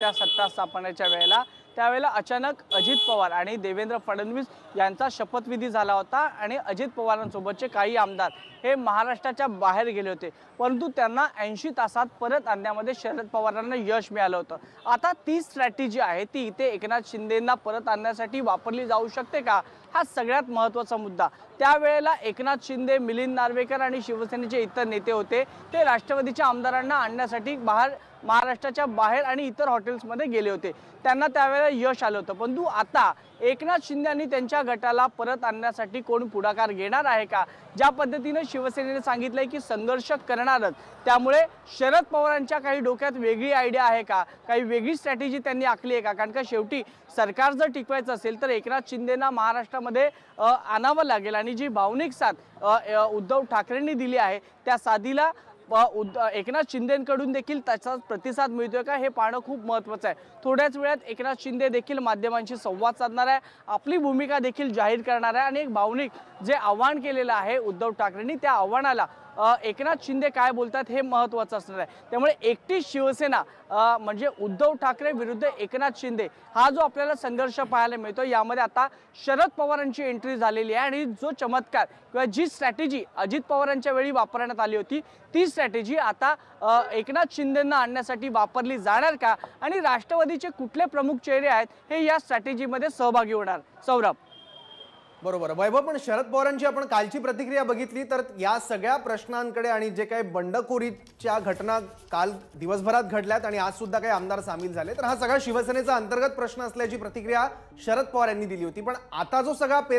त्या सत्ता स्थापनेच्या वेळेला त्यावेळेला अचानक अजित पवार आणि देवेंद्र फडणवीस यांचा शपथविधी झाला होता आणि अजित पवारांसोबतचे काही आमदार हे महाराष्ट्राच्या बाहेर गेले होते. परंतु त्यांना ऐंशी तासात परत आणण्यामध्ये शरद पवारांना यश मिळालं होतं. आता ती स्ट्रॅटेजी आहे ती इथे एकनाथ शिंदेंना परत आणण्यासाठी वापरली जाऊ शकते का? हा सगळ्यात महत्त्वाचा मुद्दा. त्यावेळेला एकनाथ शिंदे मिलिंद नार्वेकर आणि शिवसेनेचे इतर नेते होते. ते राष्ट्रवादीच्या आमदारांना आणण्यासाठी बाहेर महाराष्ट्राच्या बाहेर आणि इतर हॉटेल्समध्ये गेले होते. त्यांना त्यावेळेला यश आलं होतं. परंतु आता एकनाथ शिंदे त्यांच्या गटाला परत आणण्यासाठी कोण पुढाकार घेणार आहे का? ज्या पद्धतीनं शिवसेनेने सांगितलंय की संघर्ष करणारच. त्यामुळे शरद पवारांच्या काही डोक्यात वेगळी आयडिया आहे का? काही वेगळी स्ट्रॅटेजी त्यांनी आखली आहे का? कारण का शेवटी सरकार जर टिकवायचं असेल तर एकनाथ शिंदेना महाराष्ट्रामध्ये आणावं लागेल. आणि जी भावनिक साथ उद्धव ठाकरेंनी दिली आहे त्या साधीला उद एकनाथ शिंदेकडून देखील त्याचा प्रतिसाद मिळतोय का हे पाहणं खूप महत्त्वाचं आहे. थोड्याच वेळात एकनाथ शिंदे देखील माध्यमांशी संवाद साधणार आहे. आपली भूमिका देखील जाहीर करणार आहे आणि एक भावनिक जे आव्हान केलेलं आहे उद्धव ठाकरेंनी त्या आव्हानाला एकनाथ शिंदे काय बोलतात हे महत्त्वाचं असणार आहे. त्यामुळे एकटी शिवसेना म्हणजे उद्धव ठाकरे विरुद्ध एकनाथ शिंदे हा जो आपल्याला संघर्ष पाहायला मिळतो यामध्ये आता शरद पवारांची एंट्री झालेली आहे आणि जो चमत्कार किंवा जी स्ट्रॅटेजी अजित पवारांच्या वेळी वापरण्यात आली होती ती स्ट्रॅटेजी आता एकनाथ शिंदेंना आणण्यासाठी वापरली जाणार का? आणि राष्ट्रवादीचे कुठले प्रमुख चेहरे आहेत हे या स्ट्रॅटेजीमध्ये सहभागी होणार? सौरभ. बरोबर. वैभव पण शरद पवारांची आपण कालची प्रतिक्रिया बघितली तर या सगळ्या प्रश्नांकडे आणि जे काही बंडखोरीच्या घटना काल दिवसभरात घडल्यात आणि आज सुद्धा काही आमदार सामील झाले तर हा सगळा शिवसेनेचा अंतर्गत प्रश्न असल्याची प्रतिक्रिया शरद पवार यांनी दिली होती. पण आता जो सगळा पेच